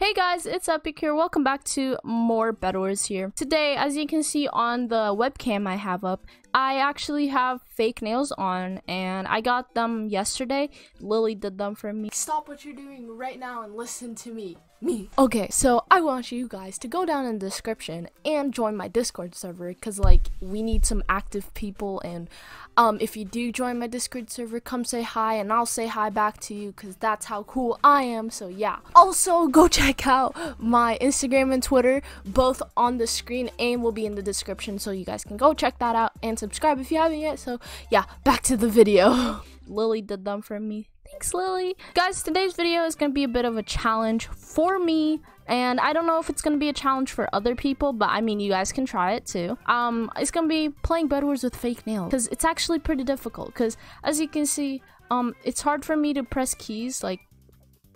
Hey guys, it's Epic here. Welcome back to more Bed Wars here. Today, as you can see on the webcam I have up, I actually have fake nails on and I got them yesterday. Lily did them for me. Stop what you're doing right now and listen to me. Me. Okay, so I want you guys to go down in the description and join my Discord server because like we need some active people and um if you do join my Discord server, come say hi and I'll say hi back to you because that's how cool I am. So yeah. Also go check out my Instagram and Twitter, both on the screen and will be in the description so you guys can go check that out and subscribe if you haven't yet. So yeah, back to the video. Lily did them for me. Thanks, Lily. Guys, today's video is going to be a bit of a challenge for me. And I don't know if it's going to be a challenge for other people, but I mean, you guys can try it too. Um, It's going to be playing Bed Wars with fake nails. Because it's actually pretty difficult. Because as you can see, um, it's hard for me to press keys. Like,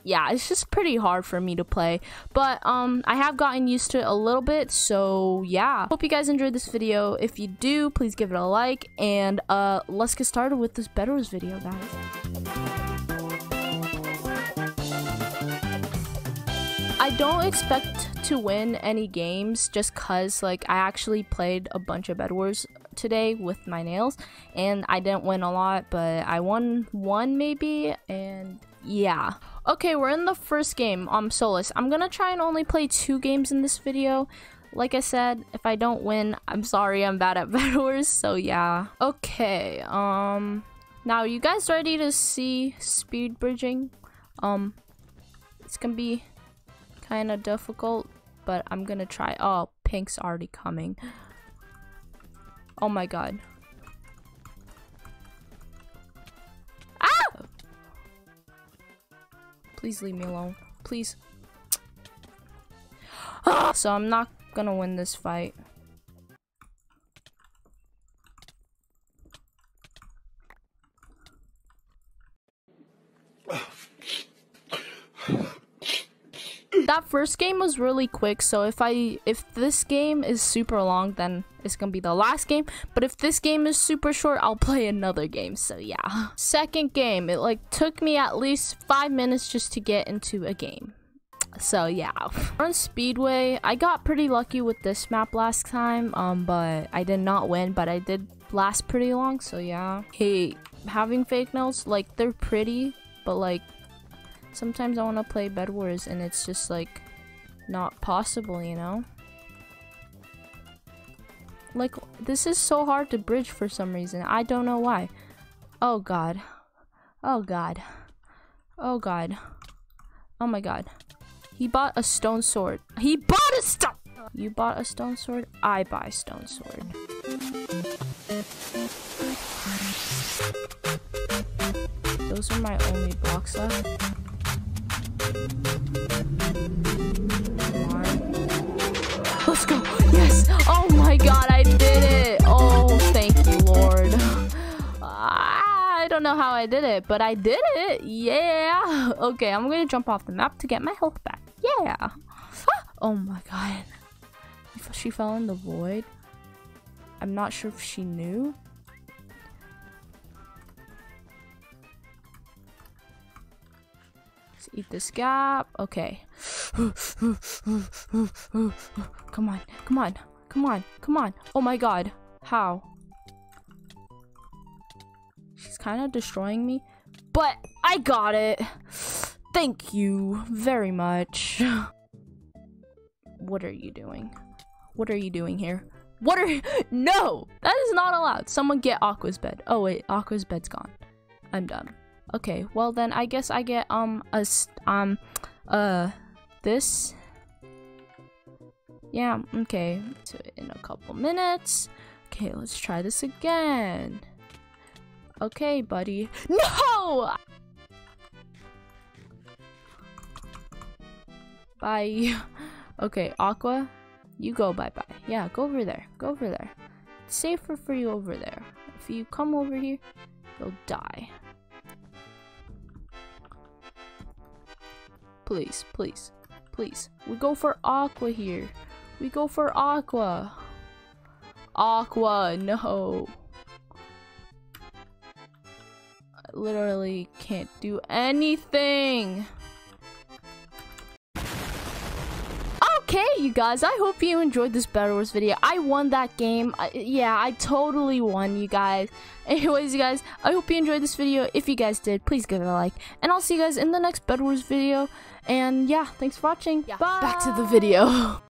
yeah, it's just pretty hard for me to play. But um, I have gotten used to it a little bit. So yeah, hope you guys enjoyed this video. If you do, please give it a like. And uh, let's get started with this Bed Wars video, guys. I don't expect to win any games just cuz like I actually played a bunch of Bed Wars today with my nails and I didn't win a lot but I won one maybe and yeah. Okay, we're in the first game on um, Solos. I'm gonna try and only play two games in this video. Like I said, if I don't win, I'm sorry I'm bad at Bed Wars, so yeah. Okay, um now you guys ready to see speed bridging? Um it's gonna be kind of difficult, but I'm gonna try. Oh, pink's already coming. Oh my god. Please leave me alone. Please. so I'm not gonna win this fight. That first game was really quick so if i if this game is super long then it's gonna be the last game but if this game is super short i'll play another game so yeah. Second game it like took me at least five minutes just to get into a game so yeah. On speedway i got pretty lucky with this map last time um but i did not win but i did last pretty long so yeah. Hey having fake nails like they're pretty but like sometimes I want to play Bed Wars and it's just like not possible, you know? Like, this is so hard to bridge for some reason. I don't know why. Oh god. Oh god. Oh god. Oh my god. He bought a stone sword. He bought a stone! You bought a stone sword? I buy stone sword. Those are my only blocks left. Let's go. Yes. Oh my god, I did it. Oh, thank you, Lord. I don't know how I did it, but I did it. Yeah. Okay, I'm going to jump off the map to get my health back. Yeah. Oh my god. She fell in the void. I'm not sure if she knew. Eat this gap. Okay. come on, come on, come on, come on. Oh my god. How? She's kind of destroying me. But I got it. Thank you very much. What are you doing? What are you doing here? What are you? No! That is not allowed. Someone get Aqua's bed. Oh wait, Aqua's bed's gone. I'm done. Okay, well then I guess I get um a um uh this. Yeah, okay. To in a couple minutes. Okay, let's try this again. Okay, buddy. No! Bye. Okay, Aqua, you go bye-bye. Yeah, go over there. Go over there. It's safer for you over there. If you come over here, you'll die. Please, please, please. We go for Aqua here. We go for Aqua. Aqua, no. I literally can't do anything. Okay, you guys, I hope you enjoyed this Bed Wars video. I won that game. I, yeah, I totally won, you guys. Anyways, you guys, I hope you enjoyed this video. If you guys did, please give it a like. And I'll see you guys in the next Bed Wars video. And yeah, thanks for watching. Yeah, Bye. back to the video.